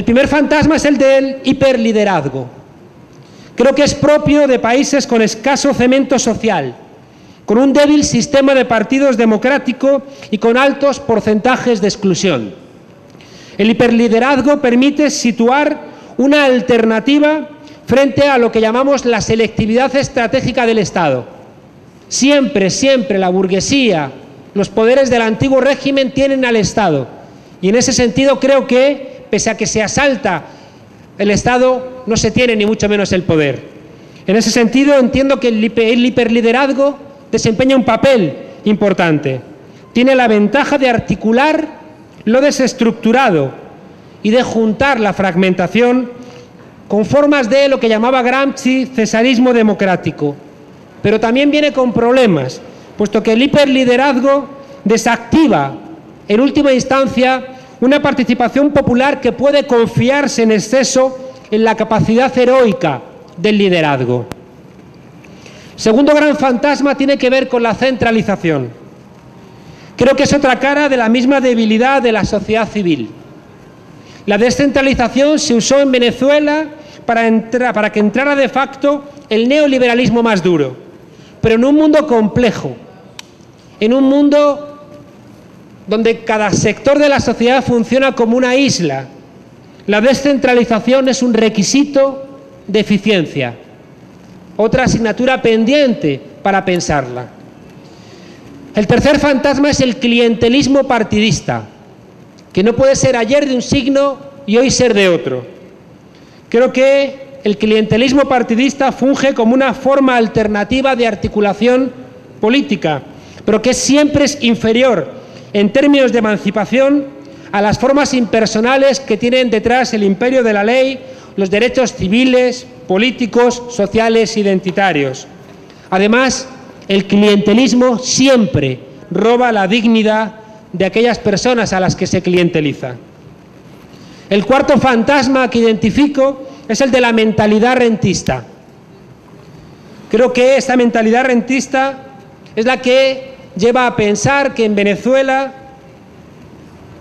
El primer fantasma es el del hiperliderazgo. Creo que es propio de países con escaso cemento social, con un débil sistema de partidos democrático y con altos porcentajes de exclusión. El hiperliderazgo permite situar una alternativa frente a lo que llamamos la selectividad estratégica del Estado. Siempre, siempre la burguesía, los poderes del antiguo régimen tienen al Estado. Y en ese sentido creo que, pese a que se asalta el Estado, no se tiene ni mucho menos el poder. En ese sentido entiendo que el hiperliderazgo desempeña un papel importante. Tiene la ventaja de articular lo desestructurado y de juntar la fragmentación con formas de lo que llamaba Gramsci cesarismo democrático. Pero también viene con problemas, puesto que el hiperliderazgo desactiva, en última instancia, una participación popular que puede confiarse en exceso en la capacidad heroica del liderazgo. Segundo gran fantasma tiene que ver con la centralización. Creo que es otra cara de la misma debilidad de la sociedad civil. La descentralización se usó en Venezuela para, para que entrara de facto el neoliberalismo más duro, pero en un mundo complejo, en un mundo donde cada sector de la sociedad funciona como una isla. La descentralización es un requisito de eficiencia, otra asignatura pendiente para pensarla. El tercer fantasma es el clientelismo partidista, que no puede ser ayer de un signo y hoy ser de otro. Creo que el clientelismo partidista funge como una forma alternativa de articulación política, pero que siempre es inferior en términos de emancipación a las formas impersonales que tienen detrás el imperio de la ley, los derechos civiles, políticos, sociales, identitarios. Además, el clientelismo siempre roba la dignidad de aquellas personas a las que se clienteliza. El cuarto fantasma que identifico es el de la mentalidad rentista. Creo que esta mentalidad rentista es la que lleva a pensar que en Venezuela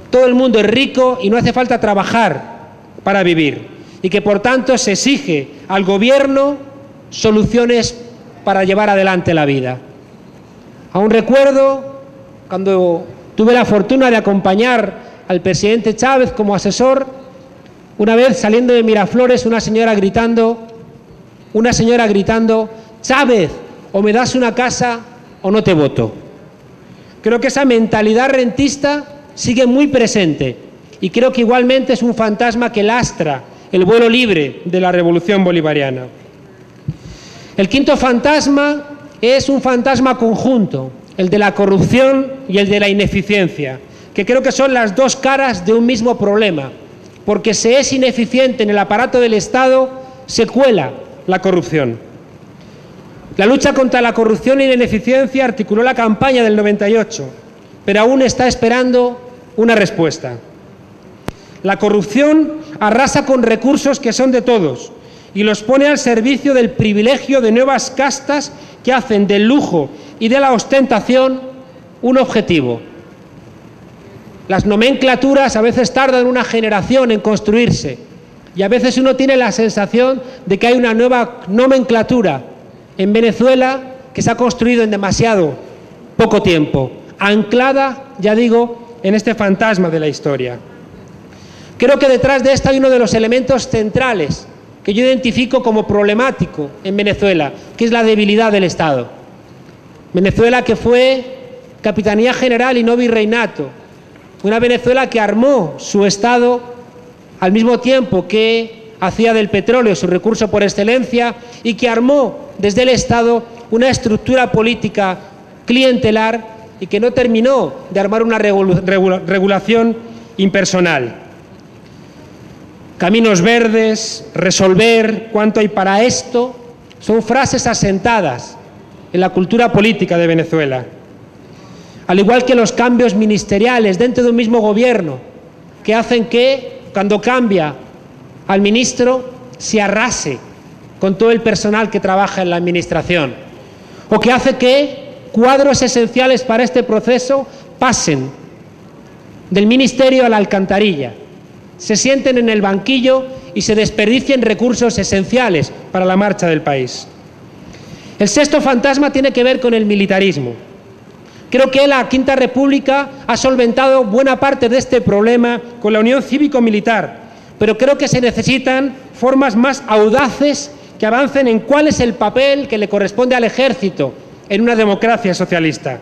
todo el mundo es rico y no hace falta trabajar para vivir y que por tanto se exige al gobierno soluciones para llevar adelante la vida. Aún recuerdo cuando tuve la fortuna de acompañar al presidente Chávez como asesor, una vez saliendo de Miraflores, una señora gritando, una señora gritando, Chávez, o me das una casa o no te voto. Creo que esa mentalidad rentista sigue muy presente y creo que igualmente es un fantasma que lastra el vuelo libre de la revolución bolivariana. El quinto fantasma es un fantasma conjunto, el de la corrupción y el de la ineficiencia, que creo que son las dos caras de un mismo problema porque se es ineficiente en el aparato del Estado, se cuela la corrupción. La lucha contra la corrupción y la ineficiencia articuló la campaña del 98, pero aún está esperando una respuesta. La corrupción arrasa con recursos que son de todos y los pone al servicio del privilegio de nuevas castas que hacen del lujo y de la ostentación un objetivo, las nomenclaturas a veces tardan una generación en construirse y a veces uno tiene la sensación de que hay una nueva nomenclatura en Venezuela que se ha construido en demasiado poco tiempo, anclada, ya digo, en este fantasma de la historia. Creo que detrás de esto hay uno de los elementos centrales que yo identifico como problemático en Venezuela, que es la debilidad del Estado. Venezuela que fue capitanía general y no virreinato, una Venezuela que armó su Estado al mismo tiempo que hacía del petróleo su recurso por excelencia y que armó desde el Estado una estructura política clientelar y que no terminó de armar una regulación impersonal. Caminos verdes, resolver, cuánto hay para esto, son frases asentadas en la cultura política de Venezuela al igual que los cambios ministeriales dentro de un mismo gobierno, que hacen que cuando cambia al ministro se arrase con todo el personal que trabaja en la administración, o que hace que cuadros esenciales para este proceso pasen del ministerio a la alcantarilla, se sienten en el banquillo y se desperdicien recursos esenciales para la marcha del país. El sexto fantasma tiene que ver con el militarismo. Creo que la Quinta República ha solventado buena parte de este problema con la unión cívico-militar, pero creo que se necesitan formas más audaces que avancen en cuál es el papel que le corresponde al ejército en una democracia socialista.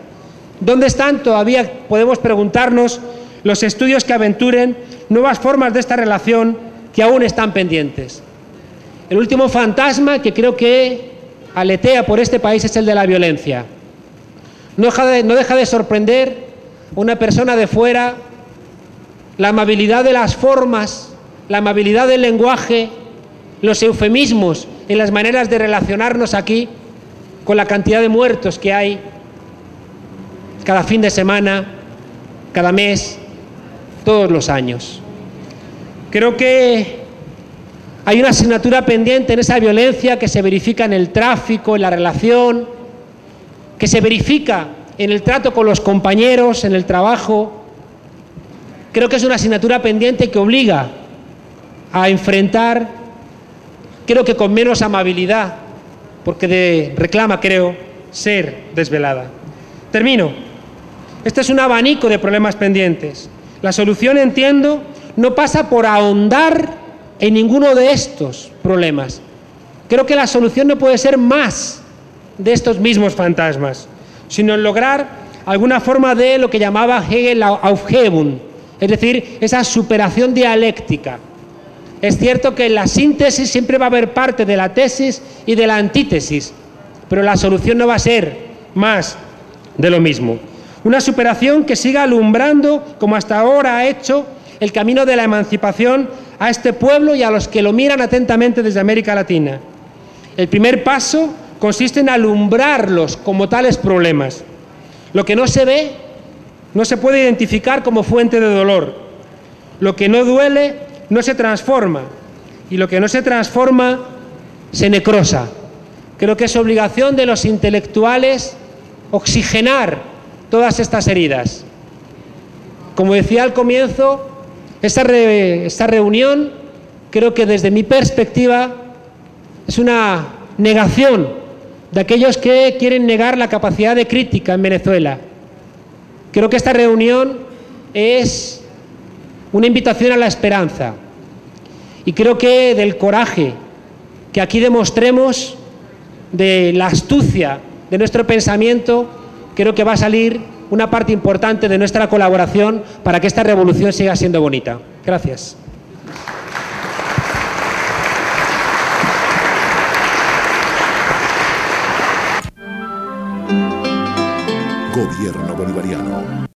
¿Dónde están? Todavía podemos preguntarnos los estudios que aventuren nuevas formas de esta relación que aún están pendientes. El último fantasma que creo que aletea por este país es el de la violencia. No deja de, no deja de sorprender una persona de fuera la amabilidad de las formas, la amabilidad del lenguaje, los eufemismos en las maneras de relacionarnos aquí con la cantidad de muertos que hay cada fin de semana, cada mes, todos los años. Creo que hay una asignatura pendiente en esa violencia que se verifica en el tráfico, en la relación, que se verifica en el trato con los compañeros, en el trabajo, creo que es una asignatura pendiente que obliga a enfrentar, creo que con menos amabilidad, porque de, reclama, creo, ser desvelada. Termino. Este es un abanico de problemas pendientes. La solución, entiendo, no pasa por ahondar en ninguno de estos problemas. Creo que la solución no puede ser más de estos mismos fantasmas, sino lograr alguna forma de lo que llamaba Hegel Aufhebung, es decir, esa superación dialéctica. Es cierto que en la síntesis siempre va a haber parte de la tesis y de la antítesis, pero la solución no va a ser más de lo mismo. Una superación que siga alumbrando, como hasta ahora ha hecho, el camino de la emancipación a este pueblo y a los que lo miran atentamente desde América Latina. El primer paso consiste en alumbrarlos como tales problemas. Lo que no se ve no se puede identificar como fuente de dolor. Lo que no duele no se transforma y lo que no se transforma se necrosa. Creo que es obligación de los intelectuales oxigenar todas estas heridas. Como decía al comienzo, esta, esta reunión creo que desde mi perspectiva es una negación de aquellos que quieren negar la capacidad de crítica en Venezuela. Creo que esta reunión es una invitación a la esperanza y creo que del coraje que aquí demostremos, de la astucia de nuestro pensamiento, creo que va a salir una parte importante de nuestra colaboración para que esta revolución siga siendo bonita. Gracias. Gobierno Bolivariano.